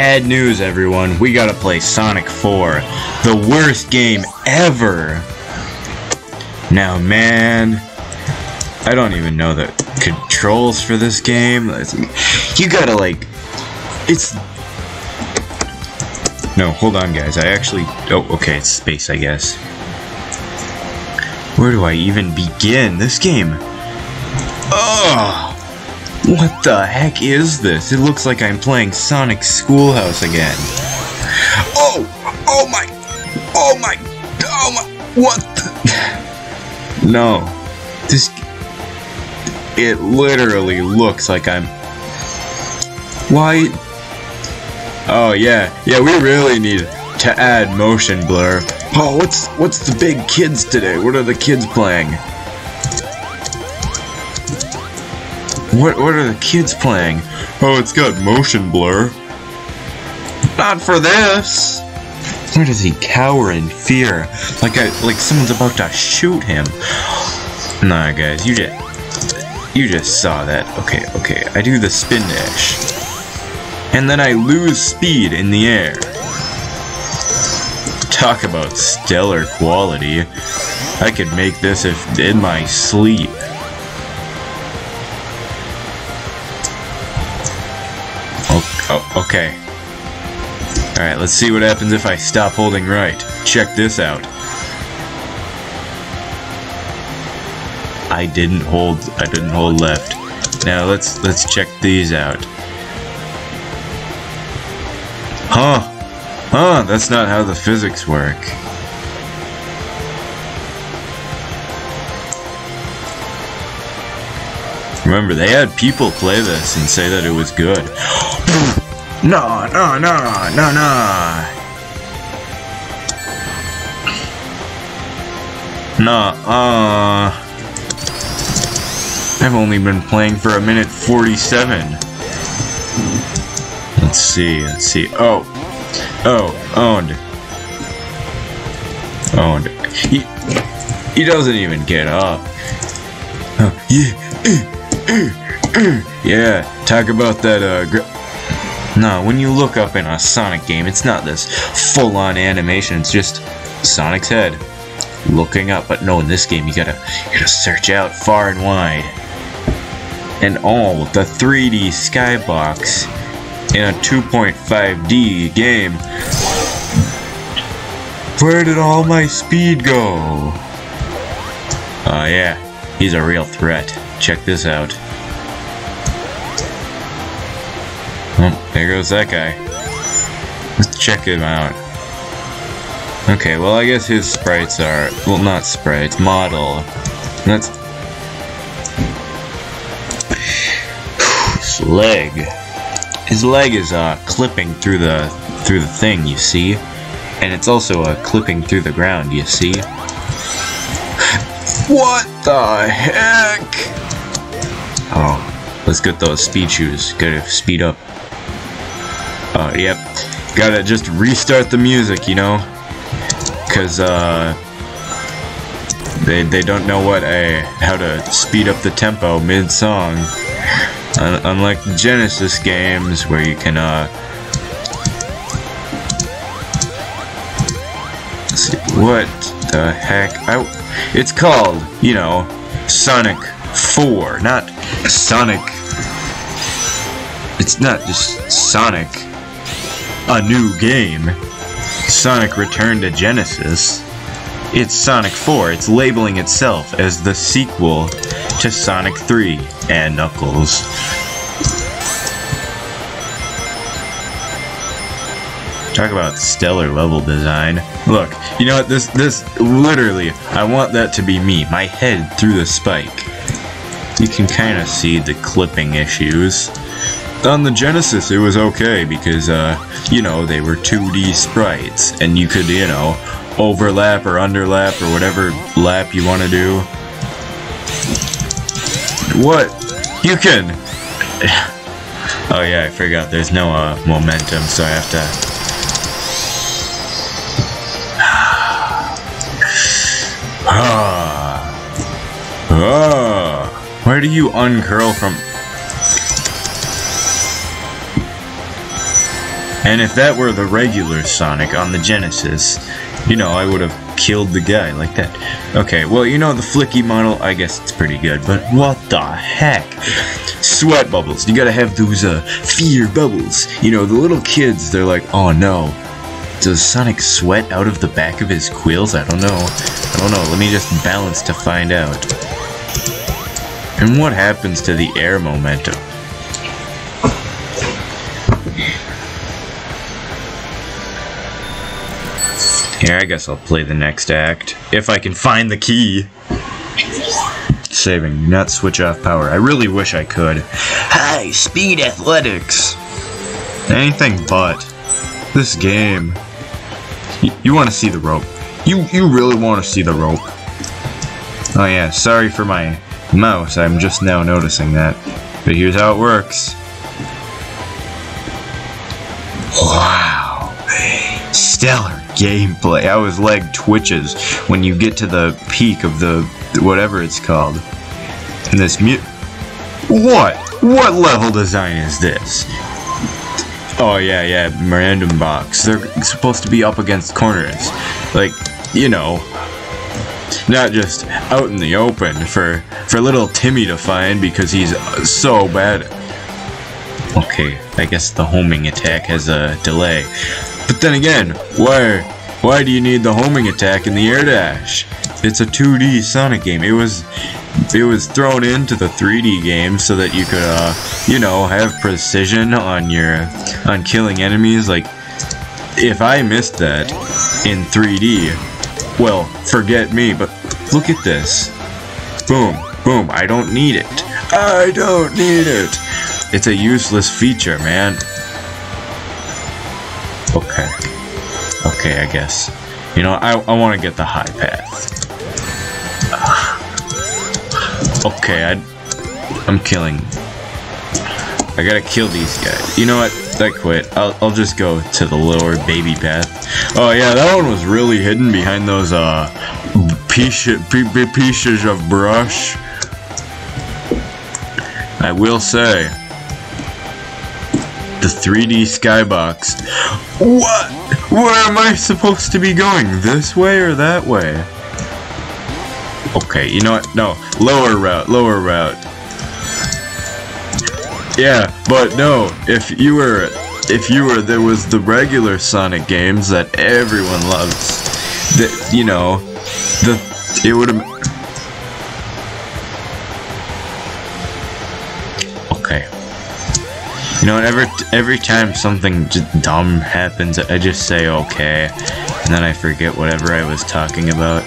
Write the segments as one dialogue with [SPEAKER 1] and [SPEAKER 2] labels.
[SPEAKER 1] Bad news, everyone. We gotta play Sonic 4. The worst game ever. Now, man, I don't even know the controls for this game. You gotta, like, it's... No, hold on, guys. I actually... Oh, okay, it's space, I guess. Where do I even begin? This game... Ugh! What the heck is this? It looks like I'm playing Sonic Schoolhouse again. Oh! Oh my! Oh my! Oh my! What the? No. This... It literally looks like I'm... Why? Oh yeah, yeah, we really need to add motion blur. Oh, what's what's the big kids today? What are the kids playing? What what are the kids playing? Oh, it's got motion blur. Not for this. Where does he cower in fear? Like I like someone's about to shoot him. Nah, guys, you just you just saw that. Okay, okay. I do the spin dash. And then I lose speed in the air. Talk about stellar quality. I could make this if in my sleep. Oh, okay. Alright, let's see what happens if I stop holding right. Check this out. I didn't hold I didn't hold left. Now let's let's check these out. Huh. Huh, that's not how the physics work. Remember, they had people play this and say that it was good. no, no, no, no, no. Nah, uh... I've only been playing for a minute 47. Let's see, let's see. Oh. Oh, owned. Owned. He, he doesn't even get up. Oh, yeah. yeah, talk about that, uh, No, when you look up in a Sonic game, it's not this full-on animation, it's just Sonic's head looking up. But no, in this game, you gotta, you gotta search out far and wide. And all the 3D skybox in a 2.5D game. Where did all my speed go? Oh uh, yeah, he's a real threat. Check this out. There goes that guy. Let's check him out. Okay, well I guess his sprites are, well not sprites, model. That's... His leg. His leg is uh, clipping through the, through the thing, you see? And it's also uh, clipping through the ground, you see? What the heck? Oh, let's get those speed shoes. Gotta speed up. Uh, yep. Gotta just restart the music, you know? Cause, uh... They, they don't know what a how to speed up the tempo mid-song. Un unlike the Genesis games where you can, uh... See, what the heck? I, it's called, you know, Sonic 4, not Sonic. It's not just Sonic, a new game. Sonic Return to Genesis. It's Sonic 4. It's labeling itself as the sequel to Sonic 3 and Knuckles. Talk about stellar level design. Look, you know what, this, this, literally, I want that to be me, my head through the spike you can kind of see the clipping issues. On the Genesis, it was okay because, uh, you know, they were 2D sprites, and you could, you know, overlap or underlap or whatever lap you want to do. What? You can... oh yeah, I forgot, there's no, uh, momentum, so I have to... Ah. ah. Where do you uncurl from? And if that were the regular Sonic on the Genesis, you know, I would have killed the guy like that. Okay, well, you know, the flicky model, I guess it's pretty good, but what the heck? Sweat bubbles. You gotta have those, uh, fear bubbles. You know, the little kids, they're like, oh no. Does Sonic sweat out of the back of his quills? I don't know. I don't know. Let me just balance to find out. And what happens to the air momentum? Here, I guess I'll play the next act. If I can find the key. Saving, not switch off power. I really wish I could. High speed athletics. Anything but. This game. You want to see the rope. You, you really want to see the rope. Oh yeah, sorry for my mouse. I'm just now noticing that. But here's how it works. Wow. Stellar gameplay. How his leg twitches when you get to the peak of the whatever it's called. And this mute. What? What level design is this? Oh yeah, yeah, random box. They're supposed to be up against corners, like you know, not just out in the open for for little Timmy to find because he's uh, so bad. Okay, I guess the homing attack has a delay. But then again, why why do you need the homing attack in the air dash? It's a 2D Sonic game. It was it was thrown into the 3D game so that you could uh, you know, have precision on your on killing enemies like if I missed that in 3D, well, forget me, but look at this. Boom, boom, I don't need it. I don't need it. It's a useless feature, man. Okay. Okay, I guess. You know, I, I want to get the high path. Okay, I, I'm killing. I gotta kill these guys. You know what? I quit. I'll, I'll just go to the lower baby path. Oh yeah, that one was really hidden behind those uh pieces, pieces of brush. I will say, the 3D skybox. What? Where am I supposed to be going? This way or that way? Okay, you know what? No, lower route, lower route. Yeah, but no, if you were, if you were, there was the regular Sonic games that everyone loves. That, you know, the, it would have, You know, every every time something dumb happens, I just say okay, and then I forget whatever I was talking about.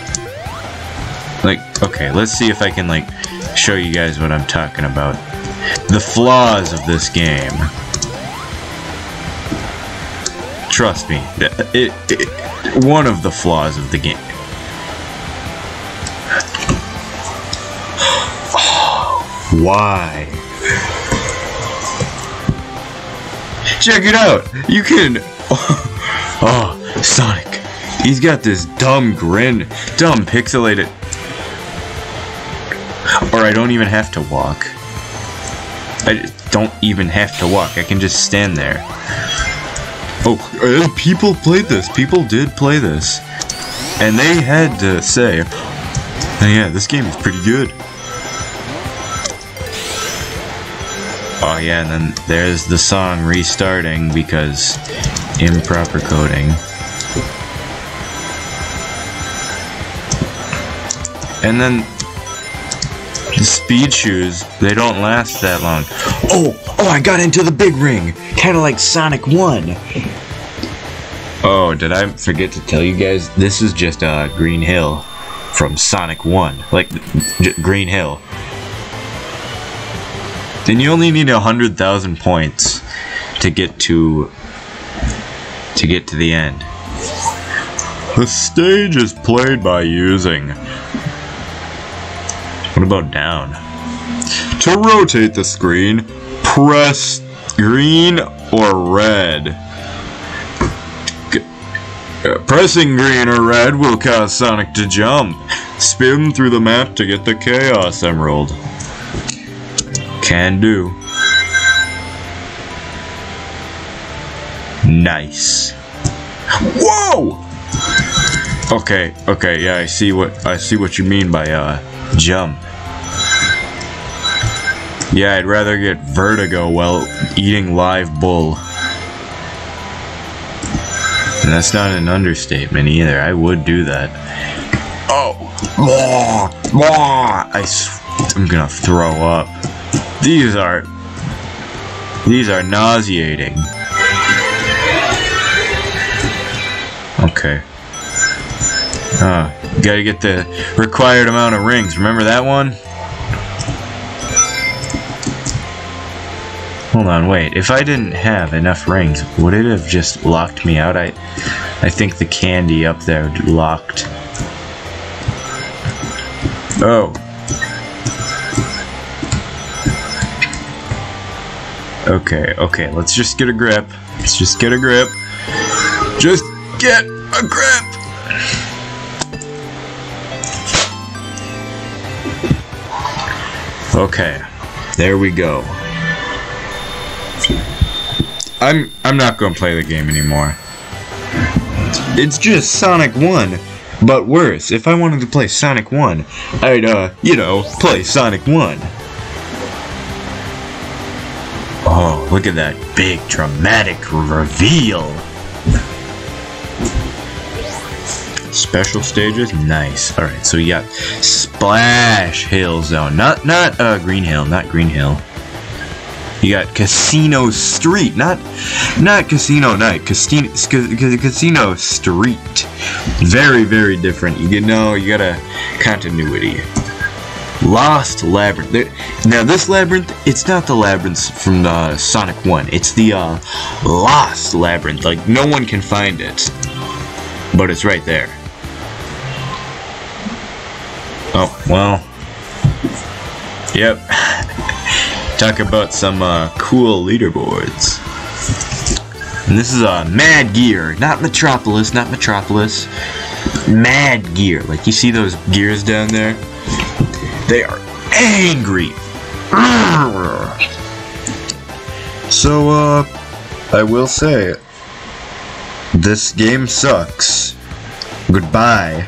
[SPEAKER 1] Like, okay, let's see if I can like show you guys what I'm talking about. The flaws of this game. Trust me, it, it one of the flaws of the game. Why? Check it out. You can. Oh, oh, Sonic. He's got this dumb grin, dumb pixelated. Or I don't even have to walk. I don't even have to walk. I can just stand there. Oh, uh, people played this. People did play this. And they had to say, oh, yeah, this game is pretty good. Oh yeah, and then there's the song restarting because improper coding. And then the speed shoes, they don't last that long. Oh, oh, I got into the big ring, kind of like Sonic 1. Oh, did I forget to tell you guys? This is just uh, Green Hill from Sonic 1. Like, Green Hill. Then you only need a hundred thousand points to get to to get to the end. The stage is played by using. What about down? To rotate the screen, press green or red. Uh, pressing green or red will cause Sonic to jump. Spin through the map to get the Chaos Emerald. Can do. Nice. Whoa! Okay, okay, yeah, I see what I see what you mean by uh jump. Yeah, I'd rather get vertigo while eating live bull. And that's not an understatement either. I would do that. Oh, I I'm gonna throw up. These are these are nauseating. Okay. Uh, gotta get the required amount of rings. Remember that one? Hold on, wait. If I didn't have enough rings, would it have just locked me out? I I think the candy up there locked. Oh. Okay, okay, let's just get a grip. Let's just get a grip. Just get a grip! Okay, there we go. I'm I'm not gonna play the game anymore. It's just Sonic 1, but worse. If I wanted to play Sonic 1, I'd uh, you know, play Sonic 1. Oh, look at that big dramatic reveal. Special stages, nice. All right, so you got Splash Hill Zone, not not uh Green Hill, not Green Hill. You got Casino Street, not not Casino Night, Casino Casino Street. Very very different. You know you got a continuity. Lost Labyrinth. There, now this labyrinth, it's not the labyrinth from the Sonic 1. It's the uh, Lost Labyrinth. Like no one can find it, but it's right there. Oh well. Yep. Talk about some uh, cool leaderboards. And this is a uh, Mad Gear, not Metropolis, not Metropolis. Mad Gear. Like you see those gears down there? They are angry. So, uh, I will say, this game sucks. Goodbye.